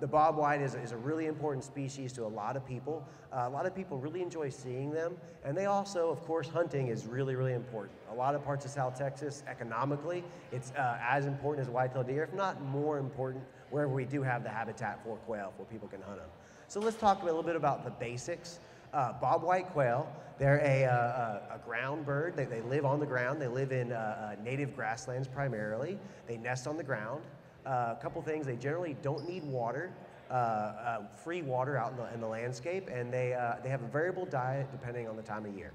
the bobwhite is, is a really important species to a lot of people. Uh, a lot of people really enjoy seeing them, and they also, of course, hunting is really, really important. A lot of parts of South Texas, economically, it's uh, as important as white-tailed deer, if not more important, wherever we do have the habitat for quail where people can hunt them. So let's talk a little bit about the basics. Uh, bobwhite quail, they're a, a, uh, uh, a ground bird. They, they, live on the ground. They live in uh, uh native grasslands primarily. They nest on the ground. Uh, a couple things, they generally don't need water. Uh, uh, free water out in the, in the landscape, and they, uh, they have a variable diet depending on the time of year.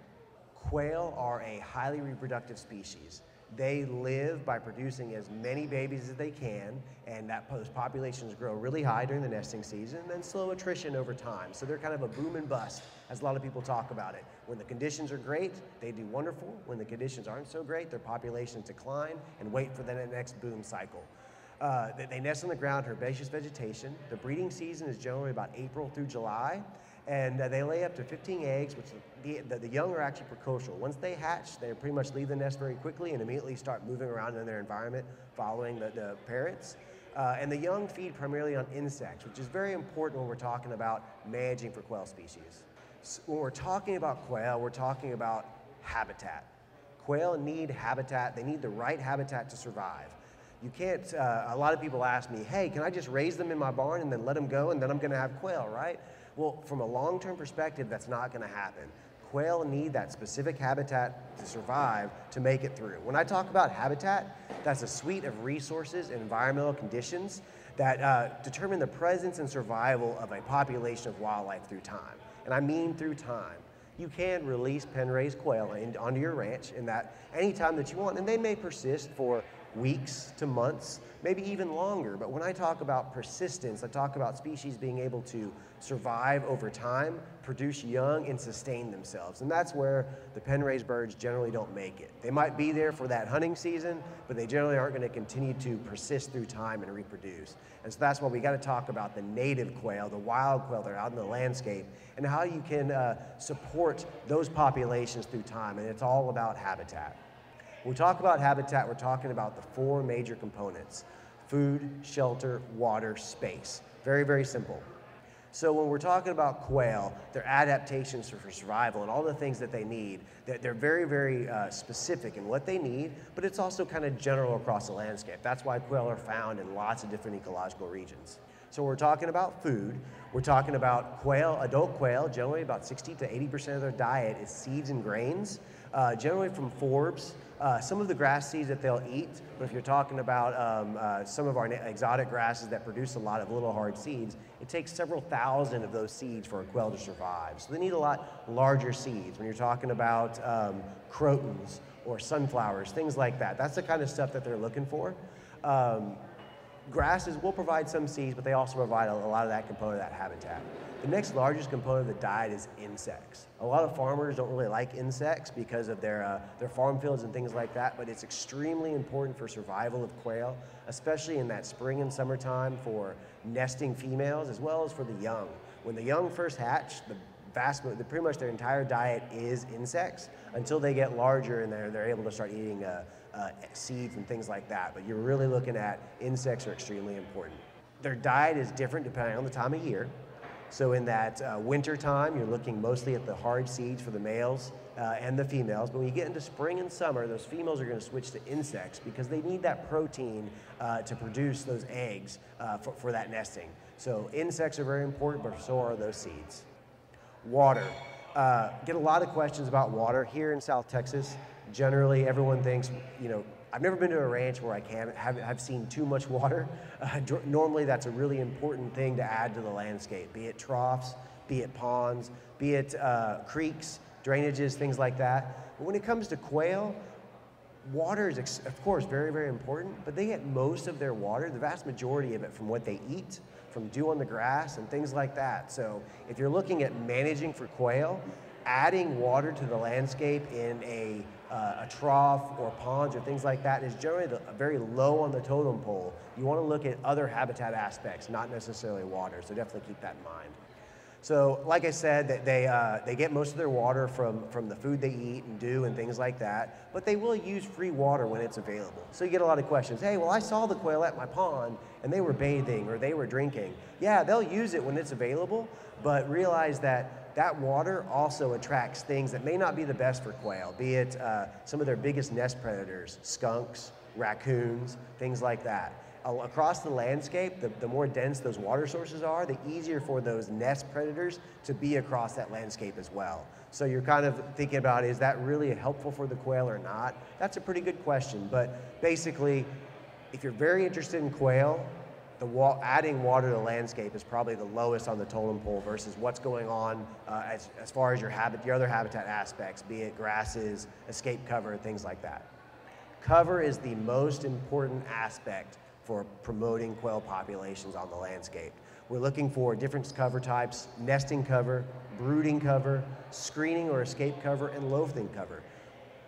Quail are a highly reproductive species. They live by producing as many babies as they can, and that those populations grow really high during the nesting season, and then slow attrition over time. So they're kind of a boom and bust, as a lot of people talk about it. When the conditions are great, they do wonderful. When the conditions aren't so great, their populations decline and wait for the next boom cycle. Uh, they nest on the ground, herbaceous vegetation. The breeding season is generally about April through July, and uh, they lay up to 15 eggs, which the, the, the, young are actually precocial. Once they hatch, they pretty much leave the nest very quickly and immediately start moving around in their environment, following the, the parents. Uh, and the young feed primarily on insects, which is very important when we're talking about managing for quail species. So when we're talking about quail, we're talking about habitat. Quail need habitat, they need the right habitat to survive. You can't, uh, a lot of people ask me, hey, can I just raise them in my barn and then let them go and then I'm gonna have quail, right? Well, from a long-term perspective, that's not going to happen. Quail need that specific habitat to survive to make it through. When I talk about habitat, that's a suite of resources and environmental conditions that uh, determine the presence and survival of a population of wildlife through time. And I mean through time. You can release pen-raised quail in, onto your ranch in that anytime that you want, and they may persist for weeks to months, maybe even longer. But when I talk about persistence, I talk about species being able to survive over time, produce young, and sustain themselves. And that's where the pen-raised birds generally don't make it. They might be there for that hunting season, but they generally aren't going to continue to persist through time and reproduce. And so that's why we got to talk about the native quail, the wild quail that are out in the landscape, and how you can uh, support those populations through time. And it's all about habitat. When we talk about habitat, we're talking about the four major components food, shelter, water, space. Very, very simple. So when we're talking about quail, their adaptations for survival and all the things that they need, they're very, very uh, specific in what they need, but it's also kind of general across the landscape. That's why quail are found in lots of different ecological regions. So we're talking about food. We're talking about quail, adult quail, generally about 60 to 80% of their diet is seeds and grains, uh, generally from forbs, uh, some of the grass seeds that they'll eat, but if you're talking about um, uh, some of our exotic grasses that produce a lot of little hard seeds, it takes several thousand of those seeds for a quail to survive. So they need a lot larger seeds. When you're talking about um, crotons or sunflowers, things like that, that's the kind of stuff that they're looking for. Um, grasses will provide some seeds, but they also provide a, lot of that component of that habitat. The next largest component of the diet is insects. A lot of farmers don't really like insects because of their, uh, their farm fields and things like that, but it's extremely important for survival of quail, especially in that spring and summertime for nesting females as well as for the young. When the young first hatch, the vast, pretty much their entire diet is insects until they get larger and they're, they're able to start eating uh, uh, seeds and things like that. But you're really looking at insects are extremely important. Their diet is different depending on the time of year. So in that uh, winter time, you're looking mostly at the hard seeds for the males uh, and the females. But when you get into spring and summer, those females are going to switch to insects because they need that protein uh, to produce those eggs uh, for, for that nesting. So insects are very important, but so are those seeds. Water. Uh, get a lot of questions about water here in South Texas. Generally, everyone thinks, you know, I've never been to a ranch where I can have, have seen too much water. Uh, normally, that's a really important thing to add to the landscape, be it troughs, be it ponds, be it uh, creeks, drainages, things like that. But when it comes to quail, water is, of course, very, very important, but they get most of their water, the vast majority of it, from what they eat, from dew on the grass, and things like that. So if you're looking at managing for quail, adding water to the landscape in a, uh, a trough or ponds or things like that is generally the, very low on the totem pole. You want to look at other habitat aspects, not necessarily water, so definitely keep that in mind. So, like I said, they, uh, they get most of their water from, from the food they eat and dew and things like that, but they will use free water when it's available. So, you get a lot of questions hey, well, I saw the quail at my pond and they were bathing or they were drinking. Yeah, they'll use it when it's available, but realize that that water also attracts things that may not be the best for quail, be it uh, some of their biggest nest predators, skunks, raccoons, things like that across the landscape, the, the more dense those water sources are, the easier for those nest predators to be across that landscape as well. So you're kind of thinking about, is that really helpful for the quail or not? That's a pretty good question, but basically, if you're very interested in quail, the wa adding water to the landscape is probably the lowest on the totem pole versus what's going on uh, as, as far as your habit, your other habitat aspects, be it grasses, escape cover, things like that. Cover is the most important aspect for promoting quail populations on the landscape. We're looking for different cover types, nesting cover, brooding cover, screening or escape cover, and loafing cover.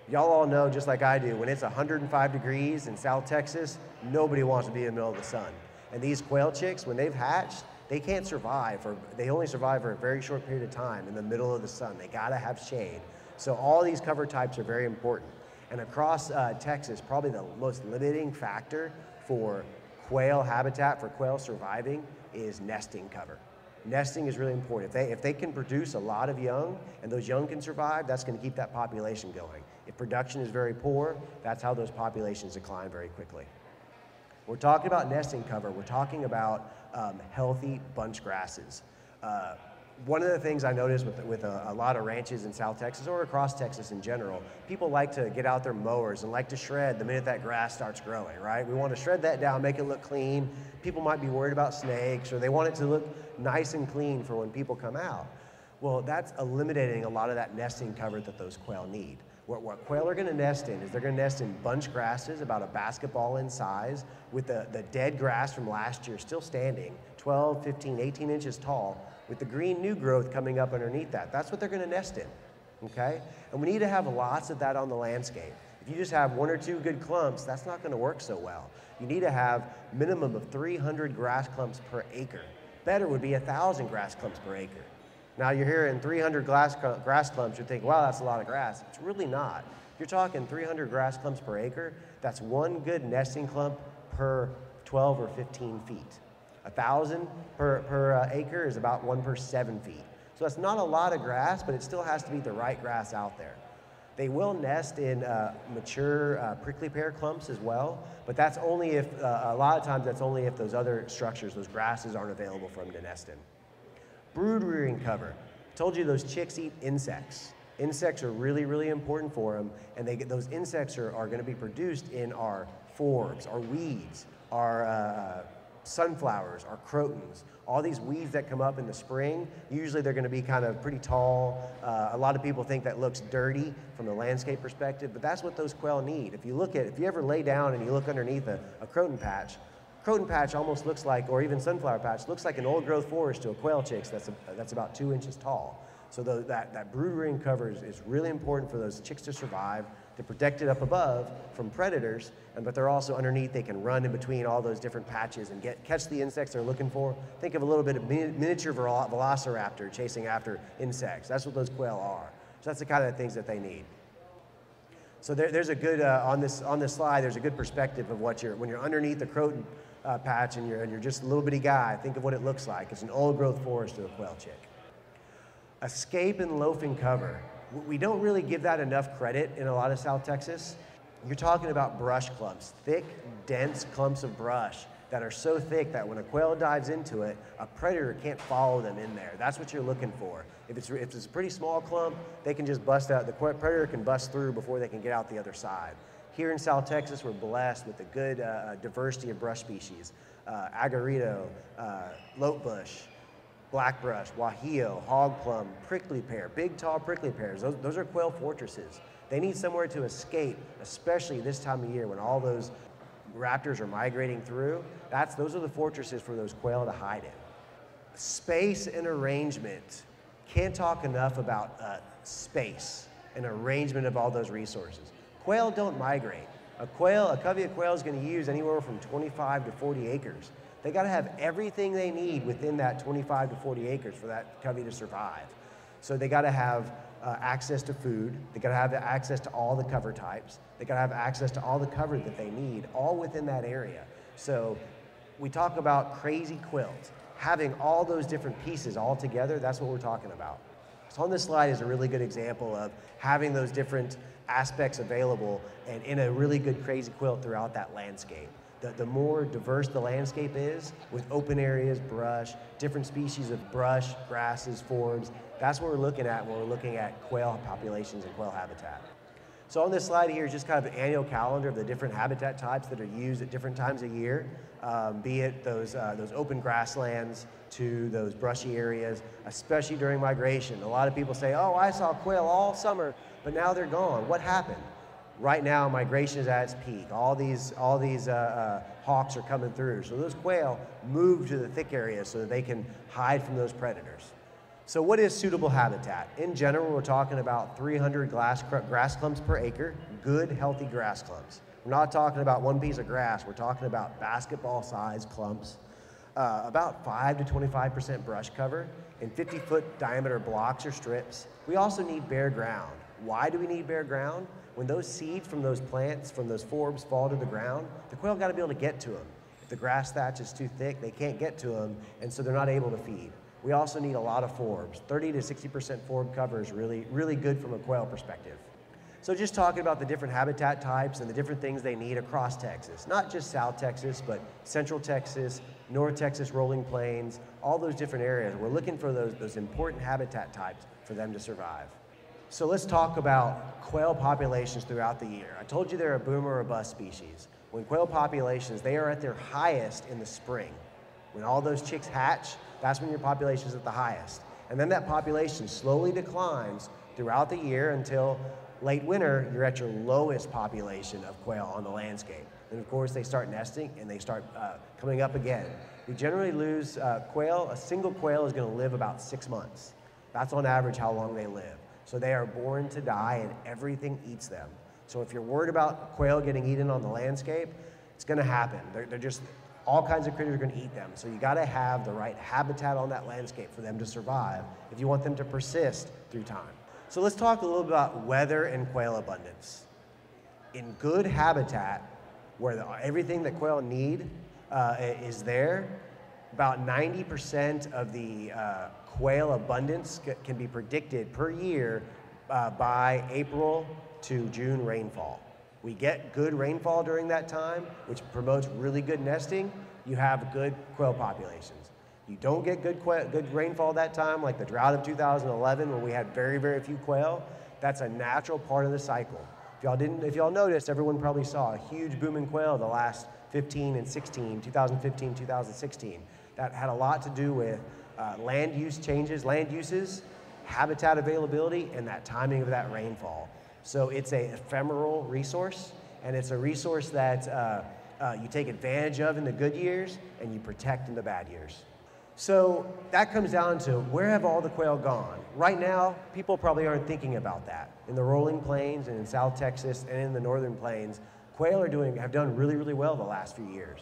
Y'all all know, just like I do, when it's 105 degrees in South Texas, nobody wants to be in the middle of the sun. And these quail chicks, when they've hatched, they can't survive, or they only survive for a very short period of time in the middle of the sun. They gotta have shade. So all these cover types are very important. And across uh, Texas, probably the most limiting factor for quail habitat, for quail surviving, is nesting cover. Nesting is really important. If they, if they can produce a lot of young and those young can survive, that's going to keep that population going. If production is very poor, that's how those populations decline very quickly. We're talking about nesting cover. We're talking about um, healthy bunch grasses. Uh, one of the things I noticed with, with a, a, lot of ranches in South Texas or across Texas in general, people like to get out their mowers and like to shred the minute that grass starts growing, right? We want to shred that down, make it look clean. People might be worried about snakes or they want it to look nice and clean for when people come out. Well, that's eliminating a lot of that nesting cover that those quail need. What, what quail are going to nest in is they're going to nest in bunch grasses about a basketball in size with the, the dead grass from last year still standing, 12, 15, 18 inches tall with the green new growth coming up underneath that. That's what they're going to nest in, okay? And we need to have lots of that on the landscape. If you just have one or two good clumps, that's not going to work so well. You need to have minimum of 300 grass clumps per acre. Better would be 1,000 grass clumps per acre. Now you're hearing 300 grass, grass clumps, you think, wow, that's a lot of grass. It's really not. You're talking 300 grass clumps per acre, that's one good nesting clump per 12 or 15 feet. A thousand per, per uh, acre is about one per seven feet. So that's not a lot of grass, but it still has to be the right grass out there. They will nest in uh, mature uh, prickly pear clumps as well, but that's only if, uh, a lot of times that's only if those other structures, those grasses aren't available for them to nest in. Brood rearing cover. Told you those chicks eat insects. Insects are really, really important for them, and they get, those insects are, are gonna be produced in our forbs, our weeds, our uh, sunflowers, our crotons, all these weeds that come up in the spring, usually they're going to be kind of pretty tall. Uh, a lot of people think that looks dirty from the landscape perspective, but that's what those quail need. If you look at, if you ever lay down and you look underneath a, a croton patch, croton patch almost looks like, or even sunflower patch, looks like an old growth forest to a quail chicks that's, a, that's about two inches tall. So the, that, that brood rearing cover is, is really important for those chicks to survive. They're protected up above from predators, but they're also underneath. They can run in between all those different patches and get, catch the insects they're looking for. Think of a little bit of miniature velociraptor chasing after insects. That's what those quail are. So that's the kind of things that they need. So there, there's a good, uh, on, this, on this slide, there's a good perspective of what you're, when you're underneath the croton uh, patch and you're, and you're just a little bitty guy, think of what it looks like. It's an old growth forest to a quail chick. Escape and loafing cover. We don't really give that enough credit in a lot of South Texas. You're talking about brush clumps, thick, dense clumps of brush that are so thick that when a quail dives into it, a predator can't follow them in there. That's what you're looking for. If it's, if it's a pretty small clump, they can just bust out, the predator can bust through before they can get out the other side. Here in South Texas, we're blessed with a good uh, diversity of brush species. Uh, agarito, uh, lotebush, blackbrush, guajillo, hog plum, prickly pear, big tall prickly pears. Those, those are quail fortresses. They need somewhere to escape, especially this time of year when all those raptors are migrating through. That's, those are the fortresses for those quail to hide in. Space and arrangement. Can't talk enough about uh, space and arrangement of all those resources. Quail don't migrate. A quail, a covey of quail is going to use anywhere from 25 to 40 acres. They got to have everything they need within that 25 to 40 acres for that covey to survive. So they got to have uh, access to food. They got to have access to all the cover types. They got to have access to all the cover that they need, all within that area. So we talk about crazy quilts. Having all those different pieces all together, that's what we're talking about. So on this slide is a really good example of having those different aspects available and in a really good crazy quilt throughout that landscape. The, the more diverse the landscape is, with open areas, brush, different species of brush, grasses, forbs, that's what we're looking at when we're looking at quail populations and quail habitat. So on this slide here is just kind of an annual calendar of the different habitat types that are used at different times a year, um, be it those, uh, those open grasslands to those brushy areas, especially during migration. A lot of people say, oh, I saw quail all summer, but now they're gone. What happened? Right now, migration is at its peak. All these, all these uh, uh, hawks are coming through. So those quail move to the thick areas so that they can hide from those predators. So what is suitable habitat? In general, we're talking about 300 grass, grass clumps per acre, good, healthy grass clumps. We're not talking about one piece of grass. We're talking about basketball-sized clumps. Uh, about 5 to 25% brush cover, and 50-foot diameter blocks or strips. We also need bare ground. Why do we need bare ground? When those seeds from those plants, from those forbs fall to the ground, the quail got to be able to get to them. If the grass thatch is too thick, they can't get to them, and so they're not able to feed. We also need a lot of forbs. 30 to 60% forb cover is really, really good from a quail perspective. So just talking about the different habitat types and the different things they need across Texas, not just South Texas, but Central Texas, North Texas rolling plains, all those different areas. We're looking for those, those important habitat types for them to survive. So let's talk about quail populations throughout the year. I told you they're a boomer or bust species. When quail populations, they are at their highest in the spring. When all those chicks hatch, that's when your population is at the highest. And then that population slowly declines throughout the year until late winter, you're at your lowest population of quail on the landscape. And of course, they start nesting and they start uh, coming up again. We generally lose uh, quail, a single quail is going to live about six months. That's on average how long they live. So they are born to die and everything eats them. So if you're worried about quail getting eaten on the landscape, it's going to happen. They're, they're just, all kinds of critters are going to eat them. So you got to have the right habitat on that landscape for them to survive if you want them to persist through time. So let's talk a little bit about weather and quail abundance. In good habitat, where the, everything that quail need uh, is there, about 90% of the uh, quail abundance can be predicted per year uh, by April to June rainfall. We get good rainfall during that time, which promotes really good nesting. You have good quail populations. You don't get good, quail, good rainfall that time, like the drought of 2011 when we had very, very few quail. That's a natural part of the cycle. If y'all didn't, if y'all noticed, everyone probably saw a huge boom in quail the last 15 and 16, 2015, 2016. That had a lot to do with uh, land use changes, land uses, habitat availability, and that timing of that rainfall. So it's a ephemeral resource, and it's a resource that uh, uh, you take advantage of in the good years and you protect in the bad years. So that comes down to where have all the quail gone? Right now, people probably aren't thinking about that. In the rolling plains and in South Texas and in the northern plains, quail are doing, have done really, really well the last few years.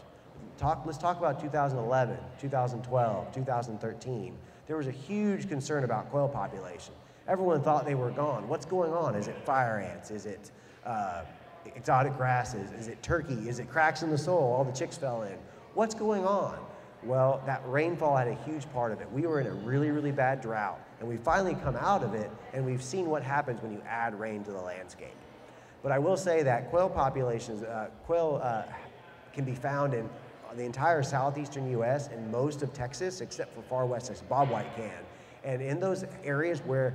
Talk, let's talk about 2011, 2012, 2013. There was a huge concern about quail population. Everyone thought they were gone. What's going on? Is it fire ants? Is it uh, exotic grasses? Is it turkey? Is it cracks in the soil? All the chicks fell in. What's going on? Well, that rainfall had a huge part of it. We were in a really, really bad drought, and we finally come out of it, and we've seen what happens when you add rain to the landscape. But I will say that quail populations, uh, quail uh, can be found in the entire southeastern U.S. and most of Texas, except for far west Texas. Bobwhite can. And in those areas where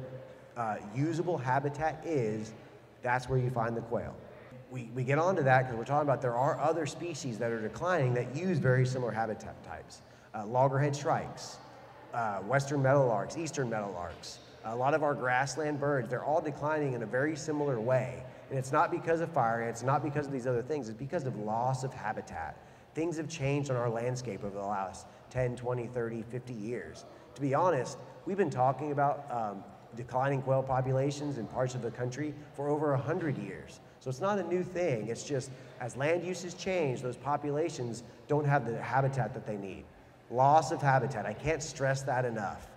uh, usable habitat is, that's where you find the quail we, we get onto that because we're talking about there are other species that are declining that use very similar habitat types. Uh, loggerhead shrikes, uh, western meadowlarks, eastern meadowlarks, a lot of our grassland birds, they're all declining in a very similar way. And it's not because of fire, it's not because of these other things, it's because of loss of habitat. Things have changed on our landscape over the last 10, 20, 30, 50 years. To be honest, we've been talking about um, declining quail populations in parts of the country for over 100 years. So it's not a new thing. It's just as land uses change, those populations don't have the habitat that they need. Loss of habitat. I can't stress that enough.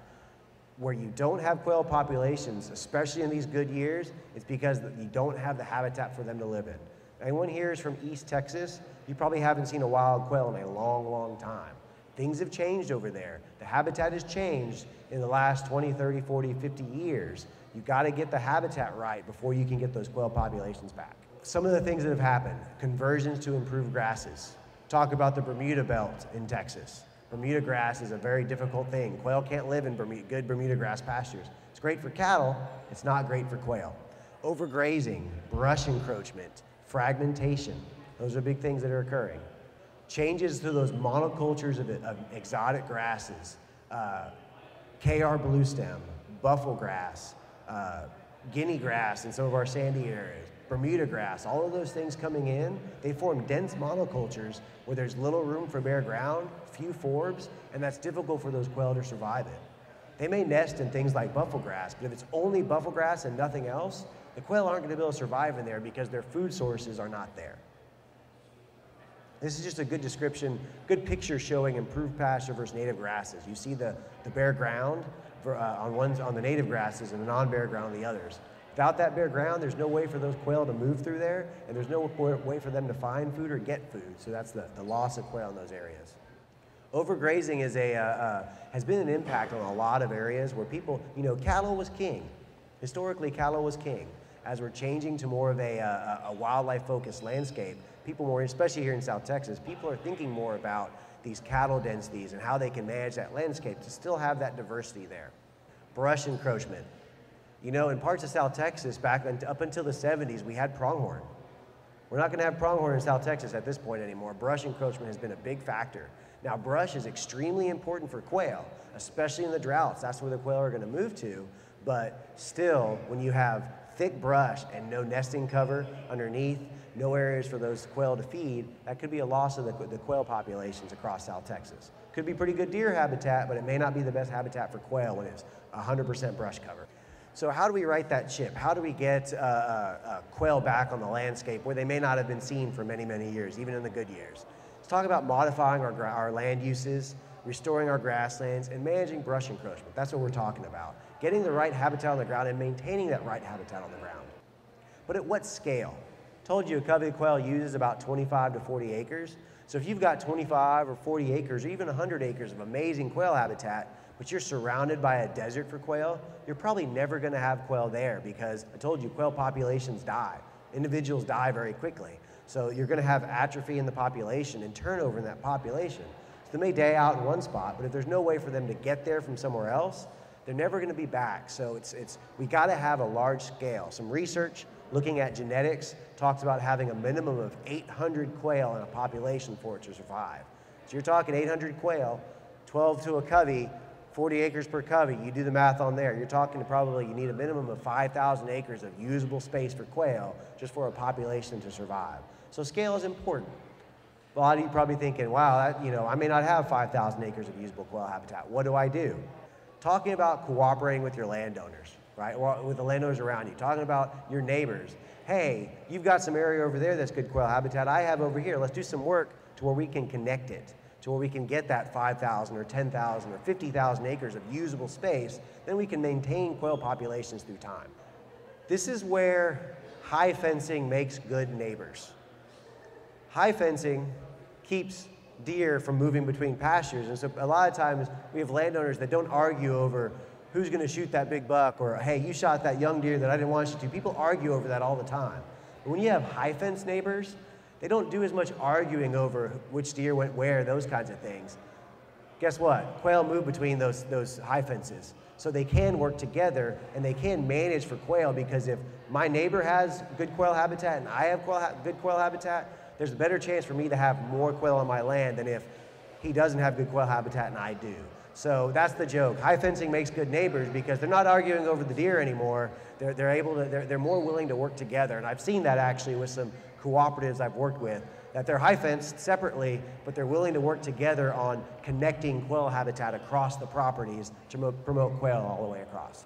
Where you don't have quail populations, especially in these good years, it's because you don't have the habitat for them to live in. Anyone here is from East Texas, you probably haven't seen a wild quail in a long, long time. Things have changed over there. The habitat has changed in the last 20, 30, 40, 50 years. You've got to get the habitat right before you can get those quail populations back. Some of the things that have happened conversions to improve grasses. Talk about the Bermuda Belt in Texas. Bermuda grass is a very difficult thing. Quail can't live in Bermuda, good Bermuda grass pastures. It's great for cattle, it's not great for quail. Overgrazing, brush encroachment, fragmentation, those are big things that are occurring. Changes to those monocultures of, of exotic grasses, uh, KR bluestem, buffalo grass, uh, guinea grass in some of our sandy areas, Bermuda grass, all of those things coming in, they form dense monocultures where there's little room for bare ground, few forbs, and that's difficult for those quail to survive in. They may nest in things like buffalo grass, but if it's only buffalo grass and nothing else, the quail aren't going to be able to survive in there because their food sources are not there. This is just a good description, good picture showing improved pasture versus native grasses. You see the, the bare ground for, uh, on, ones, on the native grasses and the non-bare ground on the others. Without that bare ground, there's no way for those quail to move through there, and there's no way for them to find food or get food. So that's the, the loss of quail in those areas. Overgrazing is a, uh, uh, has been an impact on a lot of areas where people, you know, cattle was king. Historically, cattle was king. As we're changing to more of a, uh, a wildlife focused landscape, people more, especially here in South Texas, people are thinking more about these cattle densities and how they can manage that landscape to still have that diversity there. Brush encroachment. You know, in parts of South Texas, back up until the 70s, we had pronghorn. We're not going to have pronghorn in South Texas at this point anymore. Brush encroachment has been a big factor. Now, brush is extremely important for quail, especially in the droughts. That's where the quail are going to move to. But still, when you have thick brush and no nesting cover underneath, no areas for those quail to feed, that could be a loss of the, the quail populations across South Texas. Could be pretty good deer habitat, but it may not be the best habitat for quail when it's 100% brush cover. So how do we right that ship? How do we get uh, uh, uh, quail back on the landscape where they may not have been seen for many, many years, even in the good years? Let's talk about modifying our, our land uses, restoring our grasslands, and managing brush encroachment. That's what we're talking about. Getting the right habitat on the ground and maintaining that right habitat on the ground. But at what scale? Told you a covey quail uses about 25 to 40 acres. So if you've got 25 or 40 acres or even 100 acres of amazing quail habitat, but you're surrounded by a desert for quail, you're probably never going to have quail there because I told you quail populations die. Individuals die very quickly. So you're going to have atrophy in the population and turnover in that population. So they may die out in one spot, but if there's no way for them to get there from somewhere else, they're never going to be back. So it's, it's, we got to have a large scale. Some research looking at genetics talks about having a minimum of 800 quail in a population for it to survive. So you're talking 800 quail, 12 to a covey, 40 acres per covey, you do the math on there. You're talking to probably you need a minimum of 5,000 acres of usable space for quail just for a population to survive. So scale is important. A lot of you probably thinking, wow, that, you know, I may not have 5,000 acres of usable quail habitat. What do I do? Talking about cooperating with your landowners, right? With the landowners around you. Talking about your neighbors. Hey, you've got some area over there that's good quail habitat. I have over here. Let's do some work to where we can connect it to where we can get that 5,000 or 10,000 or 50,000 acres of usable space, then we can maintain quail populations through time. This is where high fencing makes good neighbors. High fencing keeps deer from moving between pastures, and so a lot of times we have landowners that don't argue over who's going to shoot that big buck or hey, you shot that young deer that I didn't want you to. People argue over that all the time. But when you have high fence neighbors, they don't do as much arguing over which deer went where, those kinds of things. Guess what? Quail move between those, those high fences. So they can work together and they can manage for quail because if my neighbor has good quail habitat and I have quail ha good quail habitat, there's a better chance for me to have more quail on my land than if he doesn't have good quail habitat and I do. So that's the joke. High fencing makes good neighbors because they're not arguing over the deer anymore. They're, they're able to, they're, they're more willing to work together. And I've seen that actually with some cooperatives I've worked with that they're high fenced separately, but they're willing to work together on connecting quail habitat across the properties to promote quail all the way across.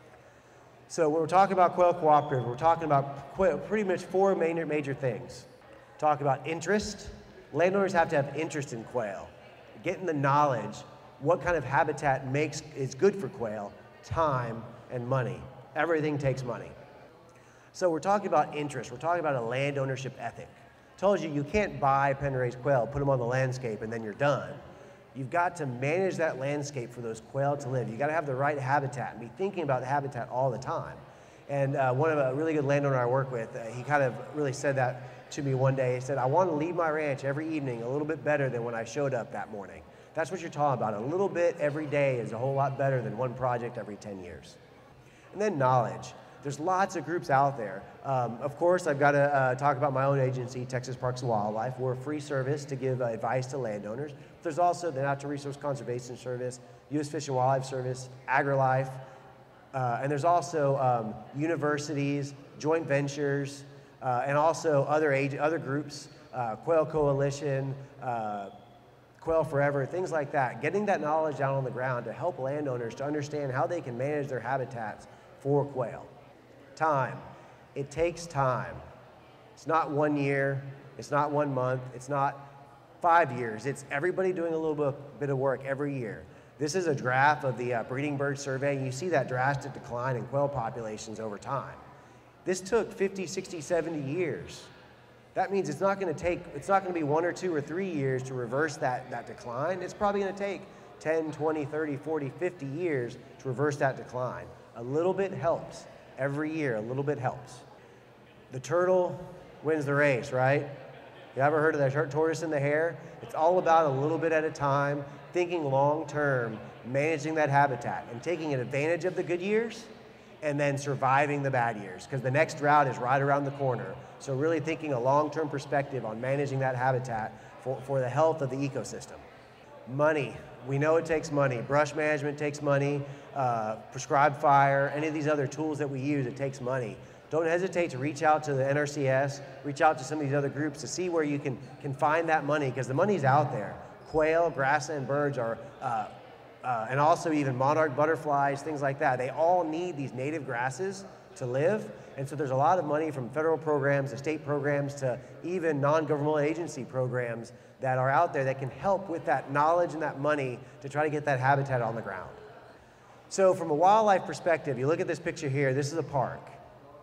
So when we're talking about quail cooperative, we're talking about quail, pretty much four major, major things. Talk about interest. Landowners have to have interest in quail. Getting the knowledge, what kind of habitat makes is good for quail, time, and money. Everything takes money. So we're talking about interest. We're talking about a land ownership ethic. Tells you you can't buy pen-raised quail, put them on the landscape, and then you're done. You've got to manage that landscape for those quail to live. You've got to have the right habitat and be thinking about the habitat all the time. And uh, one of a really good landowner I work with, uh, he kind of really said that to me one day. He said, I want to leave my ranch every evening a little bit better than when I showed up that morning. That's what you're talking about. A little bit every day is a whole lot better than one project every 10 years. And then knowledge. There's lots of groups out there. Um, of course, I've got to uh, talk about my own agency, Texas Parks and Wildlife. We're a free service to give uh, advice to landowners. There's also the Natural Resource Conservation Service, U.S. Fish and Wildlife Service, AgriLife, uh, and there's also um, universities, joint ventures, uh, and also other, ag- other groups, uh, Quail Coalition, uh, Quail Forever, things like that. Getting that knowledge down on the ground to help landowners to understand how they can manage their habitats for quail. Time. It takes time. It's not one year, it's not one month, it's not five years. It's everybody doing a little bit of work every year. This is a graph of the uh, breeding bird survey, and you see that drastic decline in quail populations over time. This took 50, 60, 70 years. That means it's not going to take, it's not going to be one or two or three years to reverse that, that decline. It's probably going to take 10, 20, 30, 40, 50 years to reverse that decline. A little bit helps. Every year, a little bit helps. The turtle wins the race, right? You ever heard of the tortoise and the hare? It's all about a little bit at a time, thinking long term, managing that habitat, and taking advantage of the good years and then surviving the bad years because the next drought is right around the corner. So, really thinking a long term perspective on managing that habitat for, for the health of the ecosystem. Money. We know it takes money. Brush management takes money. Uh, prescribed fire, any of these other tools that we use, it takes money. Don't hesitate to reach out to the NRCS, reach out to some of these other groups to see where you can, can find that money because the money's out there. Quail, grassland birds are uh, uh, and also even monarch butterflies, things like that. They all need these native grasses to live. And so there's a lot of money from federal programs to state programs to even non-governmental agency programs that are out there that can help with that knowledge and that money to try to get that habitat on the ground. So from a wildlife perspective, you look at this picture here, this is a park.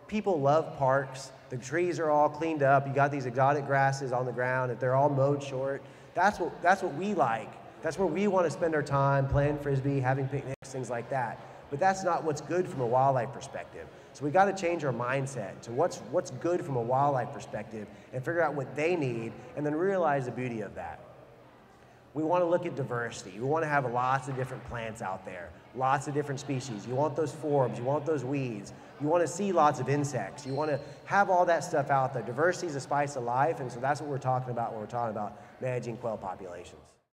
People love parks. The trees are all cleaned up. You got these exotic grasses on the ground. If they're all mowed short, that's what, that's what we like that's where we want to spend our time playing frisbee, having picnics, things like that. But that's not what's good from a wildlife perspective. So we got to change our mindset to what's what's good from a wildlife perspective and figure out what they need and then realize the beauty of that. We want to look at diversity. We want to have lots of different plants out there, lots of different species. You want those forbs, you want those weeds, you want to see lots of insects, you want to have all that stuff out there. Diversity is a spice of life, and so that's what we're talking about when we're talking about managing quail populations.